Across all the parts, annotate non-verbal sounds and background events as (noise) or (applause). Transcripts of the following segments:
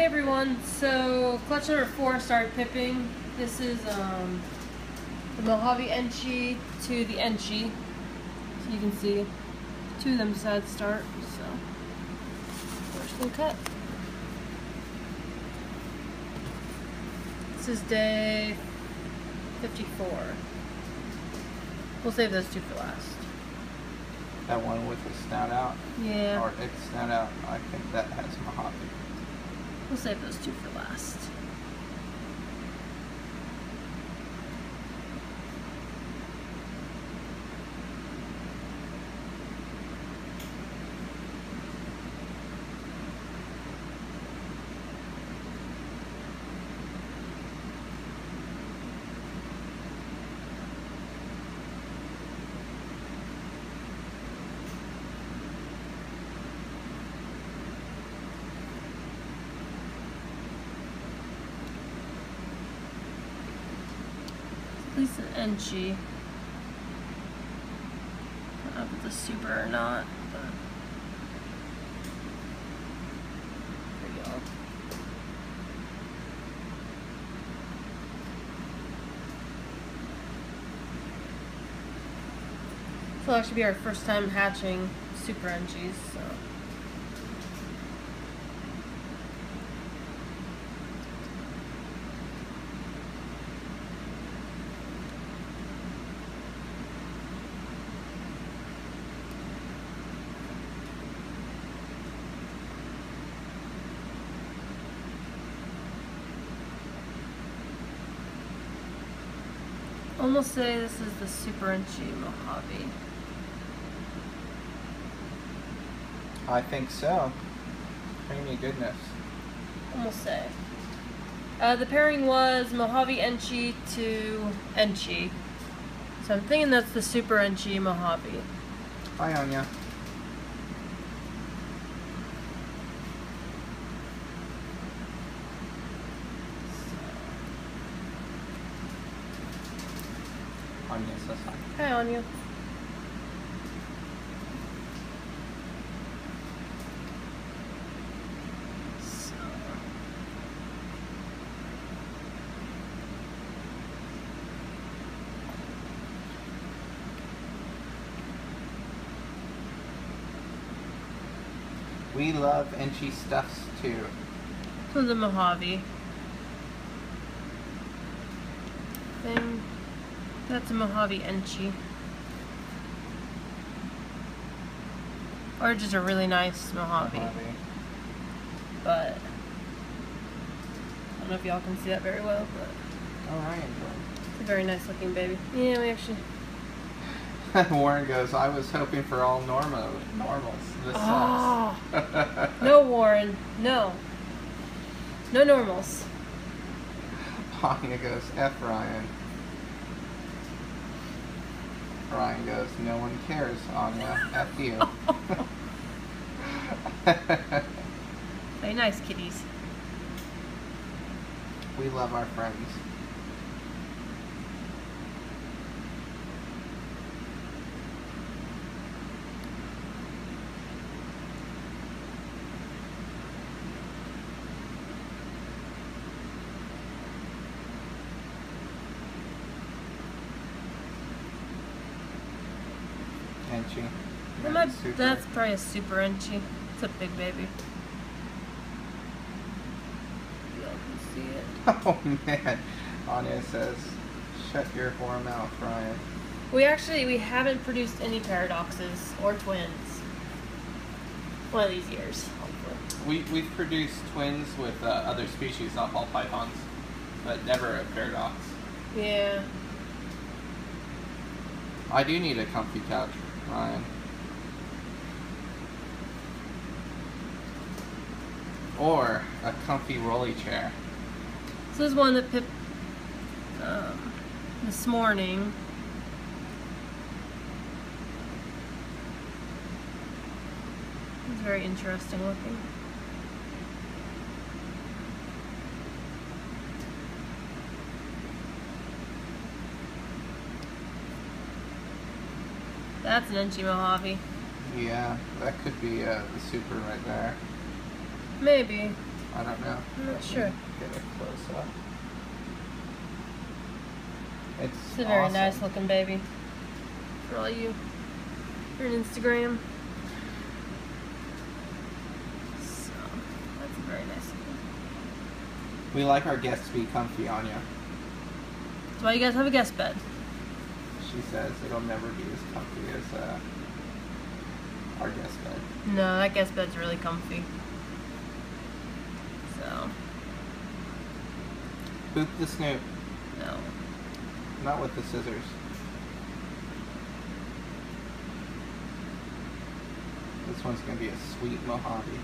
Hey everyone, so clutch number four started pipping. This is um, the Mojave Enchi to the Enchi. So you can see two of them decided to start, so first one cut. This is day 54. We'll save those two for last. That one with the snout out, Yeah, or its snout out, I think that has Mojave. We'll save those two for last. At least an Enchi. I don't know if it's a super or not, but there you go. This will actually be our first time hatching super Enchis, so. Almost say this is the Super Enchi Mojave. I think so. Creamy goodness. Almost say. Uh, the pairing was Mojave Enchi to Enchi. So I'm thinking that's the Super Enchi Mojave. Hi, Anya. Anya says hi. Hi, Anya. So. We love Enchi stuffs too. So the Mojave. That's a Mojave Enchi. Or just a really nice Mojave. Mojave. But I don't know if y'all can see that very well, but Oh, Ryan it's a very nice looking baby. Yeah, we actually. (laughs) Warren goes, I was hoping for all normal normals. This Oh. Ah. sucks. (laughs) No Warren. No. No normals. Anya goes, F Ryan. Ryan goes, no one cares, Anya. F you. (laughs) (laughs) Very nice kitties. we love our friends. Enchi. That might- that's probably a super Enchi. It's a big baby. Y'all can see it. (laughs) Oh man. Anya says, shut your whore mouth, Ryan. We actually we haven't produced any paradoxes or twins. One of these years, hopefully. We, we've produced twins with uh, other species, not ball pythons, but never a paradox. Yeah. I do need a comfy couch, Ryan. Or a comfy rolly chair. So this is one that Pip um, this morning. It's very interesting looking. That's an Enchi Mojave. Yeah, that could be uh, the super right there. Maybe. I don't know. I'm not sure. Get it close up. It's, It's a very awesome. nice looking baby. For all you for an Instagram. So that's a very nice. looking. We like our guests to be comfy, Anya. That's why you guys have a guest bed. She says it'll never be as comfy as uh, our guest bed. No, that guest bed's really comfy. So Boop the snoop. no. not with the scissors. This one's gonna be a sweet Mojave.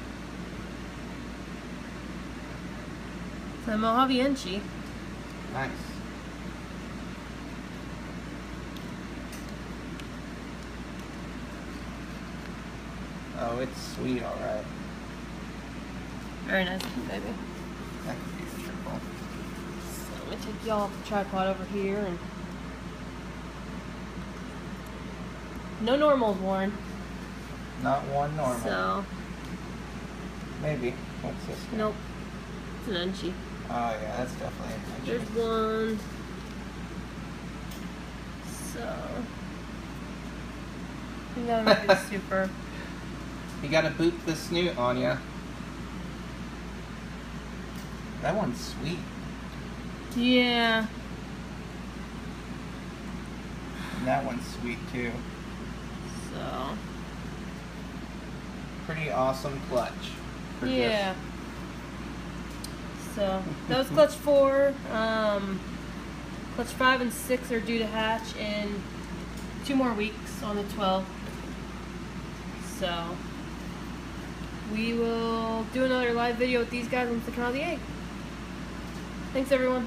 So Mojave Enchi. Nice. Oh, it's sweet, alright. Very nice baby. That could be a triple. Let me take y'all off the tripod over here and no normals, Warren. Not one normal. So Maybe. What's this? guy? nope. It's an Enchi. Oh yeah, that's definitely an There's one. So that might be super. You gotta boot the snoot on ya. That one's sweet. Yeah. And that one's sweet too. So Pretty awesome clutch. for yeah. So that was clutch four. Um, clutch five and six are due to hatch in two more weeks on the 12th. So we will do another live video with these guys once they come out of the egg. Thanks everyone.